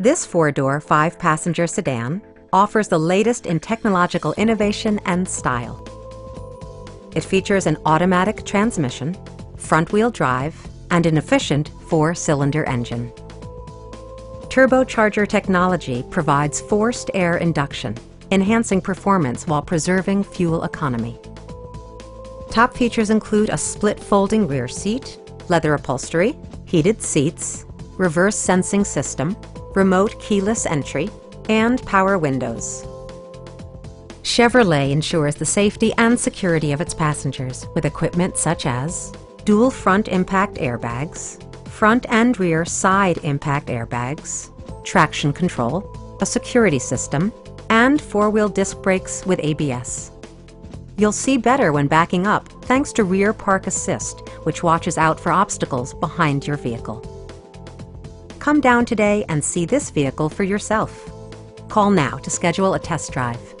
This four-door, five-passenger sedan offers the latest in technological innovation and style. It features an automatic transmission, front-wheel drive, and an efficient four-cylinder engine. Turbocharger technology provides forced air induction, enhancing performance while preserving fuel economy. Top features include a split folding rear seat, leather upholstery, heated seats, reverse sensing system, remote keyless entry, and power windows. Chevrolet ensures the safety and security of its passengers with equipment such as dual front impact airbags, front and rear side impact airbags, traction control, a security system, and four-wheel disc brakes with ABS. You'll see better when backing up thanks to Rear Park Assist, which watches out for obstacles behind your vehicle. Come down today and see this vehicle for yourself. Call now to schedule a test drive.